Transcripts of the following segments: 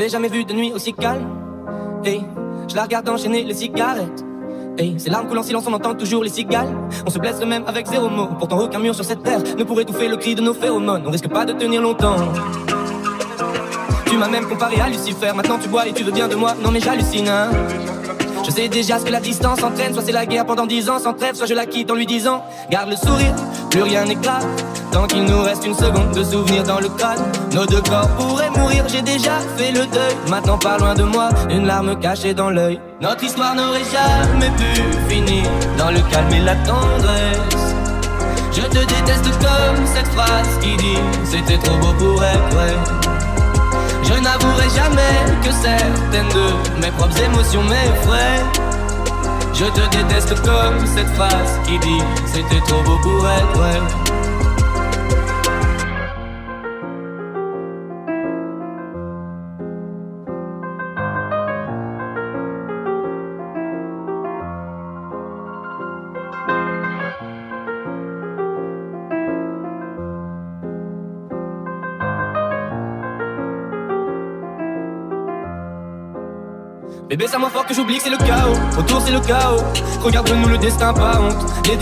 J'avais jamais vu de nuit aussi calme. Et je la regarde enchaîner les cigarettes. Et c'est larmes coulent en silence, on entend toujours les cigales. On se blesse le même avec zéro mot. Pourtant, aucun mur sur cette terre ne pourrait étouffer le cri de nos phéromones. On risque pas de tenir longtemps. Tu m'as même comparé à Lucifer. Maintenant tu bois et tu veux bien de moi. Non, mais j'hallucine, hein. Je sais déjà ce que la distance entraîne. Soit c'est la guerre pendant dix ans sans trêve, soit je la quitte en lui disant Garde le sourire, plus rien n'est grave. Tant qu'il nous reste une seconde de souvenir dans le crâne, nos deux corps pourraient mourir. J'ai déjà fait le deuil. Maintenant, pas loin de moi, une larme cachée dans l'œil. Notre histoire n'aurait jamais pu finir dans le calme et la tendresse. Je te déteste comme cette phrase qui dit C'était trop beau pour être vrai. Certaines de mes propres émotions m'effraient. Je te déteste comme cette phrase qui dit C'était trop beau pour être vrai. Bébé, ça moins fort que j'oublie c'est le chaos. Autour, c'est le chaos. Regarde-nous le destin, pas honte.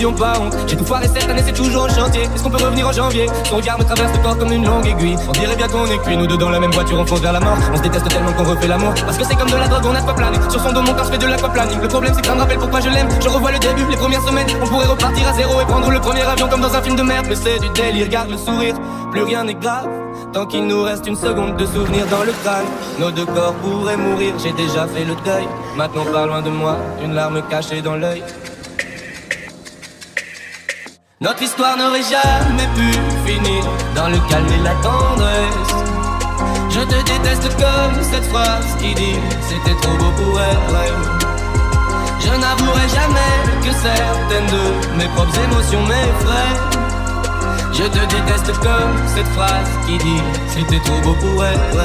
Ont pas honte. J'ai tout foiré cette année, c'est toujours en chantier. Est-ce qu'on peut revenir en janvier? Son regard me traverse le corps comme une longue aiguille. On dirait bien qu'on est cuit, nous deux dans la même voiture, on fonce vers la mort. On se déteste tellement qu'on refait l'amour. Parce que c'est comme de la drogue, on a pas plané. Sur son dos, mon corps, je fais de l'aquaplaning. Le problème, c'est que ça me rappelle pourquoi je l'aime. Je revois le début, les premières semaines. On pourrait repartir à zéro et prendre le premier avion comme dans un film de merde. Mais c'est du délire, garde le sourire. Plus rien n'est grave. Tant qu'il nous reste une seconde de souvenir dans le crâne, nos deux corps pourraient mourir. J'ai déjà fait le deuil. Maintenant, pas loin de moi, une larme cachée dans l'œil. Notre histoire n'aurait jamais pu finir dans le calme et la tendresse. Je te déteste comme cette phrase qui dit C'était trop beau pour être vrai. Je n'avouerai jamais que certaines de mes propres émotions m'effraient. Je te déteste comme cette phrase qui dit C'était trop beau pour être